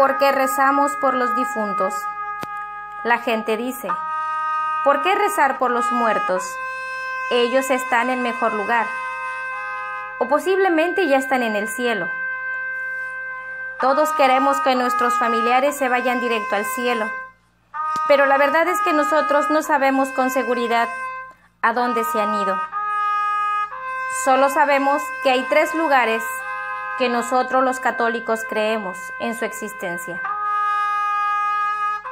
¿Por qué rezamos por los difuntos? La gente dice, ¿por qué rezar por los muertos? Ellos están en mejor lugar. O posiblemente ya están en el cielo. Todos queremos que nuestros familiares se vayan directo al cielo. Pero la verdad es que nosotros no sabemos con seguridad a dónde se han ido. Solo sabemos que hay tres lugares que nosotros los católicos creemos en su existencia.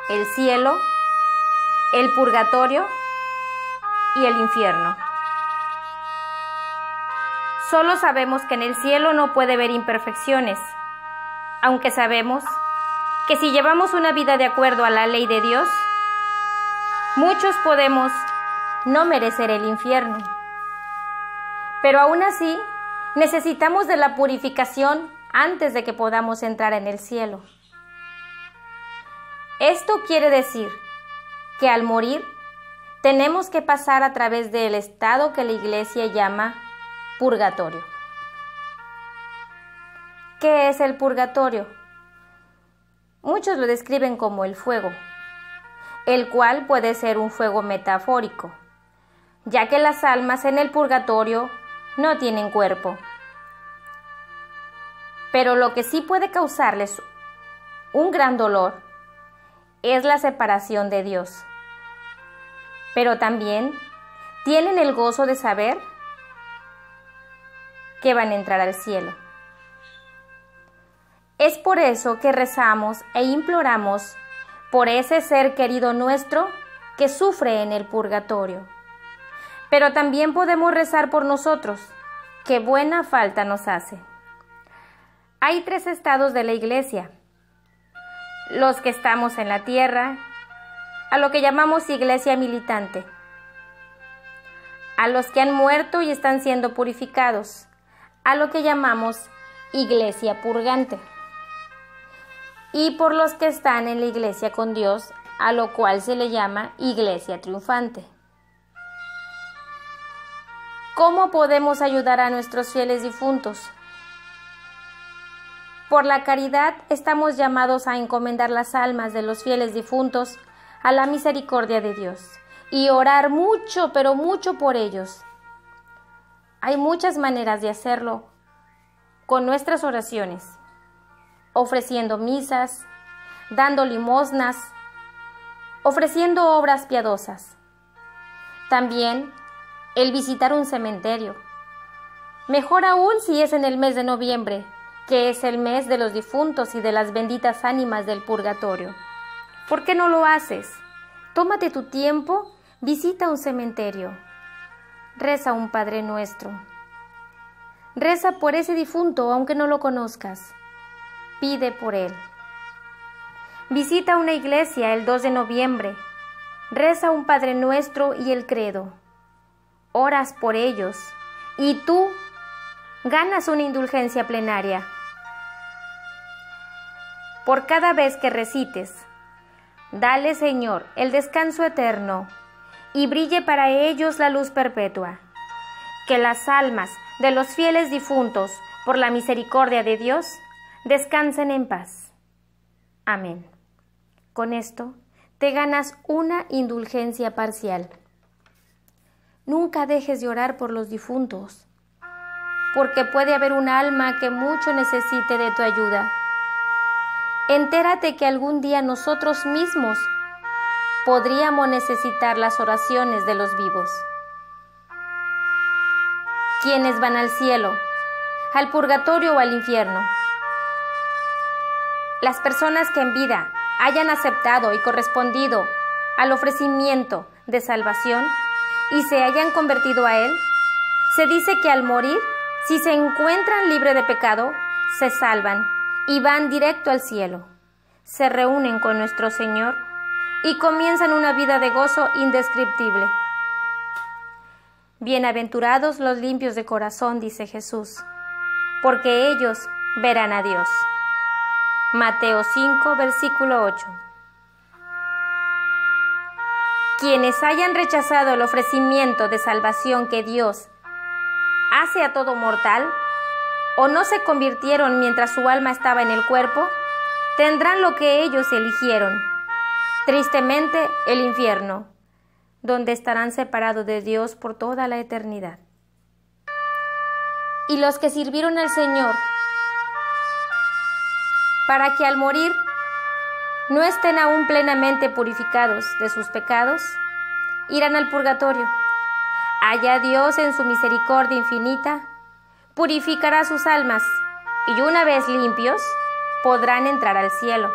El cielo, el purgatorio y el infierno. Solo sabemos que en el cielo no puede haber imperfecciones, aunque sabemos que si llevamos una vida de acuerdo a la ley de Dios, muchos podemos no merecer el infierno. Pero aún así, necesitamos de la purificación antes de que podamos entrar en el cielo. Esto quiere decir que al morir tenemos que pasar a través del estado que la iglesia llama purgatorio. ¿Qué es el purgatorio? Muchos lo describen como el fuego, el cual puede ser un fuego metafórico, ya que las almas en el purgatorio no tienen cuerpo. Pero lo que sí puede causarles un gran dolor es la separación de Dios. Pero también tienen el gozo de saber que van a entrar al cielo. Es por eso que rezamos e imploramos por ese ser querido nuestro que sufre en el purgatorio. Pero también podemos rezar por nosotros, que buena falta nos hace. Hay tres estados de la iglesia. Los que estamos en la tierra, a lo que llamamos iglesia militante, a los que han muerto y están siendo purificados, a lo que llamamos iglesia purgante, y por los que están en la iglesia con Dios, a lo cual se le llama iglesia triunfante. ¿Cómo podemos ayudar a nuestros fieles difuntos? Por la caridad estamos llamados a encomendar las almas de los fieles difuntos a la misericordia de Dios y orar mucho, pero mucho por ellos. Hay muchas maneras de hacerlo con nuestras oraciones, ofreciendo misas, dando limosnas, ofreciendo obras piadosas. También el visitar un cementerio. Mejor aún si es en el mes de noviembre, que es el mes de los difuntos y de las benditas ánimas del purgatorio. ¿Por qué no lo haces? Tómate tu tiempo, visita un cementerio, reza un Padre Nuestro. Reza por ese difunto aunque no lo conozcas. Pide por él. Visita una iglesia el 2 de noviembre. Reza un Padre Nuestro y el Credo oras por ellos y tú ganas una indulgencia plenaria. Por cada vez que recites, dale Señor el descanso eterno y brille para ellos la luz perpetua. Que las almas de los fieles difuntos, por la misericordia de Dios, descansen en paz. Amén. Con esto, te ganas una indulgencia parcial. Nunca dejes de orar por los difuntos, porque puede haber un alma que mucho necesite de tu ayuda. Entérate que algún día nosotros mismos podríamos necesitar las oraciones de los vivos. Quienes van al cielo, al purgatorio o al infierno. Las personas que en vida hayan aceptado y correspondido al ofrecimiento de salvación y se hayan convertido a Él, se dice que al morir, si se encuentran libres de pecado, se salvan y van directo al cielo. Se reúnen con nuestro Señor y comienzan una vida de gozo indescriptible. Bienaventurados los limpios de corazón, dice Jesús, porque ellos verán a Dios. Mateo 5, versículo 8. Quienes hayan rechazado el ofrecimiento de salvación que Dios hace a todo mortal, o no se convirtieron mientras su alma estaba en el cuerpo, tendrán lo que ellos eligieron, tristemente el infierno, donde estarán separados de Dios por toda la eternidad. Y los que sirvieron al Señor, para que al morir no estén aún plenamente purificados de sus pecados, irán al purgatorio. Allá Dios en su misericordia infinita purificará sus almas y una vez limpios podrán entrar al cielo.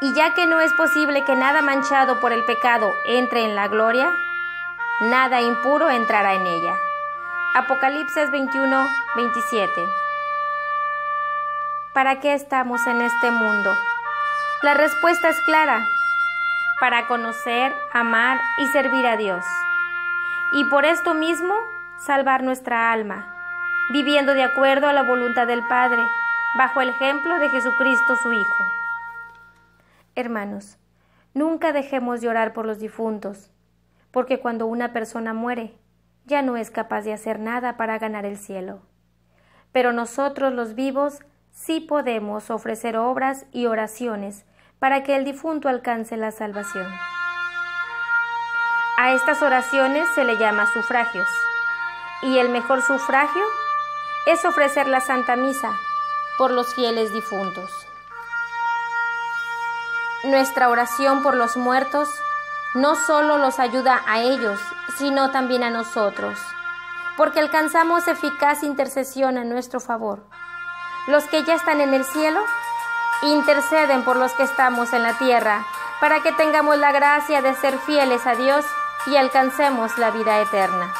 Y ya que no es posible que nada manchado por el pecado entre en la gloria, nada impuro entrará en ella. Apocalipsis 21, 27. ¿Para qué estamos en este mundo? La respuesta es clara, para conocer, amar y servir a Dios. Y por esto mismo, salvar nuestra alma, viviendo de acuerdo a la voluntad del Padre, bajo el ejemplo de Jesucristo su Hijo. Hermanos, nunca dejemos de por los difuntos, porque cuando una persona muere, ya no es capaz de hacer nada para ganar el cielo. Pero nosotros los vivos sí podemos ofrecer obras y oraciones para que el difunto alcance la salvación. A estas oraciones se le llama sufragios, y el mejor sufragio es ofrecer la Santa Misa por los fieles difuntos. Nuestra oración por los muertos no solo los ayuda a ellos, sino también a nosotros, porque alcanzamos eficaz intercesión a nuestro favor. Los que ya están en el cielo interceden por los que estamos en la tierra, para que tengamos la gracia de ser fieles a Dios y alcancemos la vida eterna.